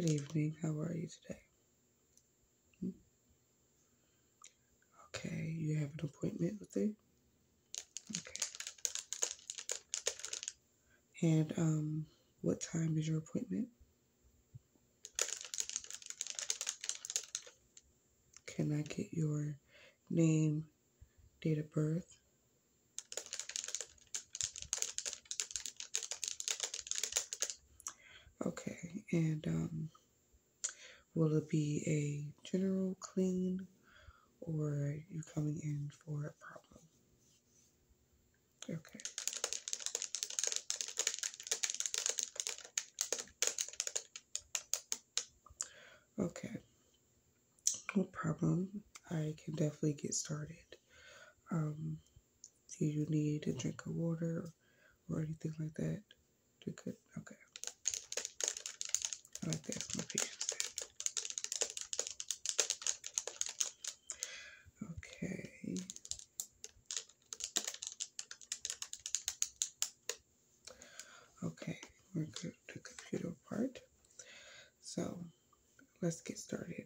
Good evening. How are you today? Okay, you have an appointment with me? Okay. And um, what time is your appointment? Can I get your name, date of birth? Okay, and um, will it be a general clean or you coming in for a problem? Okay. Okay. No problem. I can definitely get started. Um, do you need a drink of water or anything like that? You're good? Okay. I like my patients that. Okay. Okay, we're good to the computer part. So let's get started.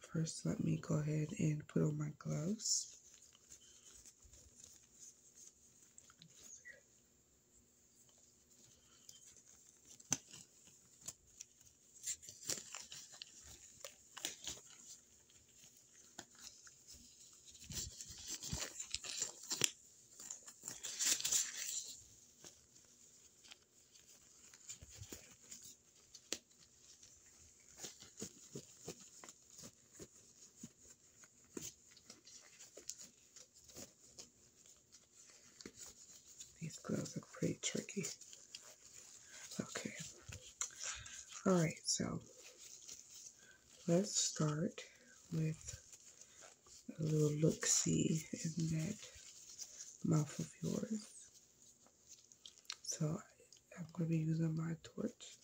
First, let me go ahead and put on my gloves. Look pretty tricky. Okay. All right, so let's start with a little look see in that mouth of yours. So I'm going to be using my torch,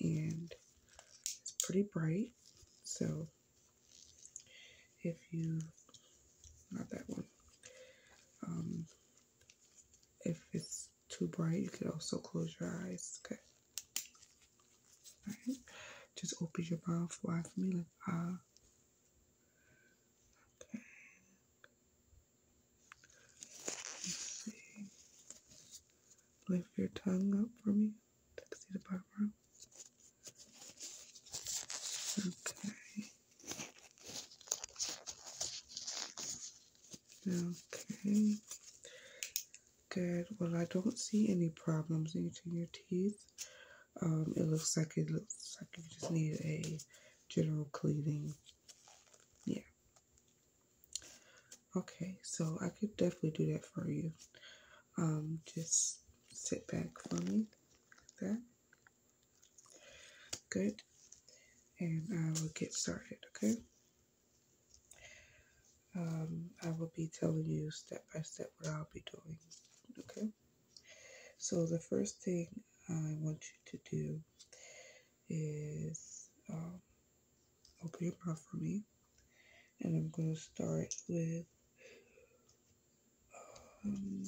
and it's pretty bright. So if you, not that one, um, if it's too bright, you could also close your eyes. Okay. Alright. Just open your mouth wide for me, like ah. Okay. Let's see. Lift your tongue up for me. I can see the bottom row. Okay. Okay. Good. Well, I don't see any problems in between your teeth. Um, it looks like it looks like you just need a general cleaning. Yeah. Okay, so I could definitely do that for you. Um, just sit back for me, like that. Good. And I will get started. Okay. Um, I will be telling you step by step what I'll be doing. Okay. So the first thing I want you to do is um, open your mouth for me, and I'm going to start with. Um,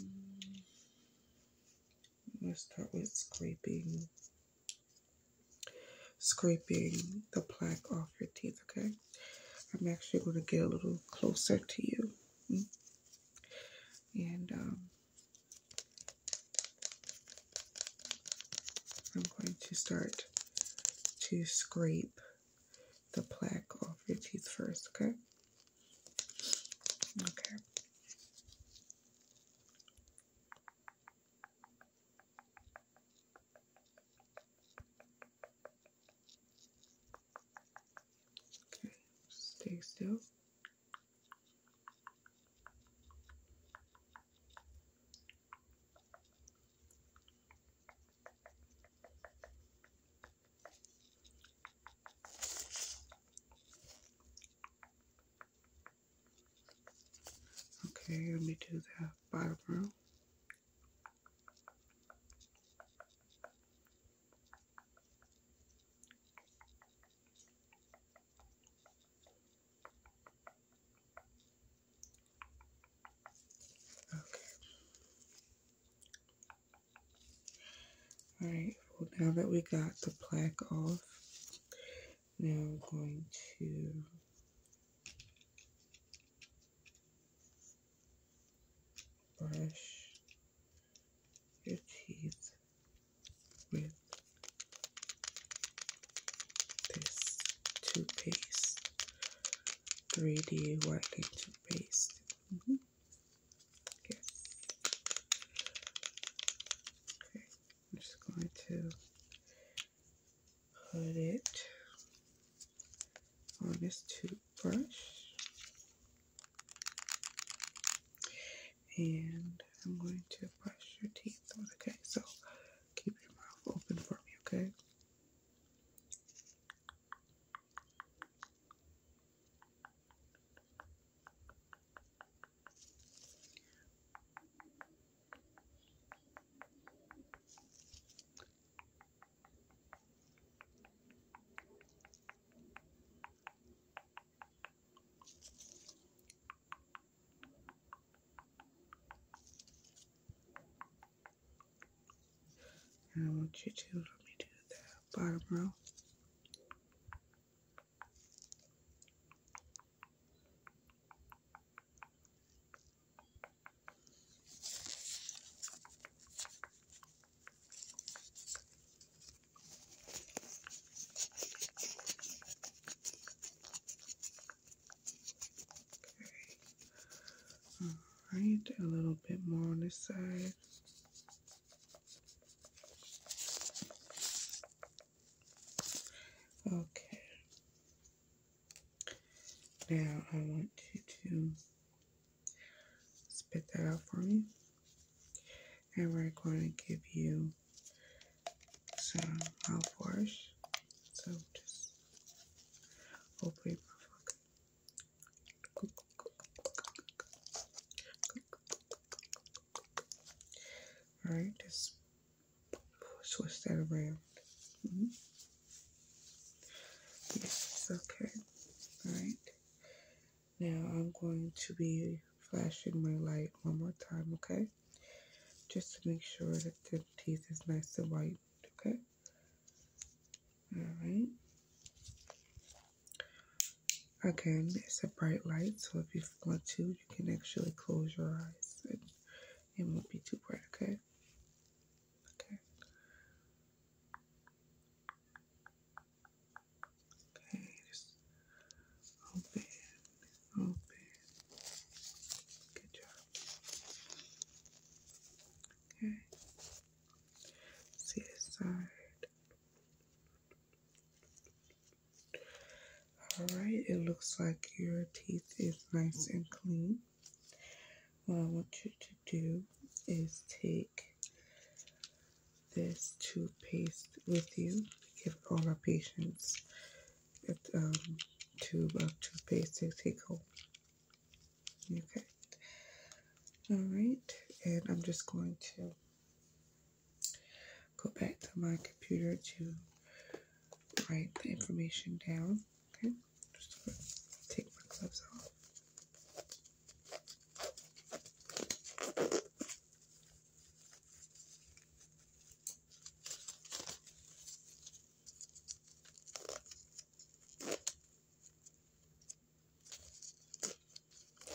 I'm going to start with scraping, scraping the plaque off your teeth. Okay. I'm actually going to get a little closer to you, and um, I'm going to start to scrape the plaque off your teeth first, okay? Okay. Okay, stay still. Okay, let me do the bottom row. Okay. All right, Well, now that we got the plaque off, now I'm going to brush your teeth with this toothpaste, 3D whitening toothpaste. Mm -hmm. Yes. Okay, I'm just going to put it on this toothbrush. And I'm going to brush your teeth. Okay, so keep your mouth open for me, okay? And I want you to let me do the bottom row. Alright, a little bit more on this side. Okay. Now I want you to spit that out for me. And we're going to give you some mouthwash. So just open your mouth. Alright, just switch that around. Mm -hmm. Yes, okay. Now I'm going to be flashing my light one more time, okay? Just to make sure that the teeth is nice and white, okay? Alright. Again, it's a bright light, so if you want to, you can actually close your eyes and it won't be too bright, okay? Okay. Okay, just open, open. Good job. Okay. See this side. Alright, it looks like your teeth is nice and clean. What I want you to do is take this toothpaste with you. Give all our patients a um, tube of toothpaste to take home. Okay. Alright, and I'm just going to go back to my computer to write the information down. Okay, just take my gloves off.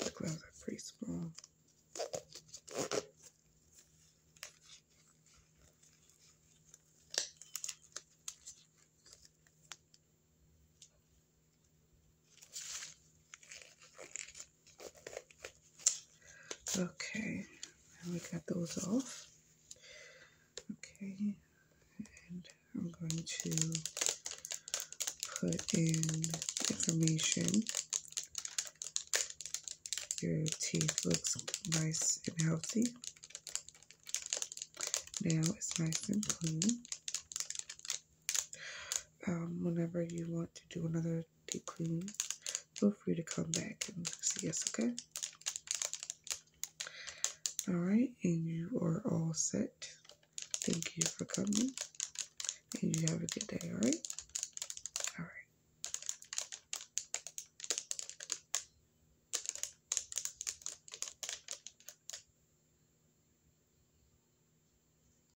The gloves are pretty small. Okay, now we got those off. Okay, and I'm going to put in information. Your teeth looks nice and healthy. Now it's nice and clean. Um, whenever you want to do another deep clean, feel free to come back and see us, okay? Alright, and you are all set. Thank you for coming, and you have a good day, alright?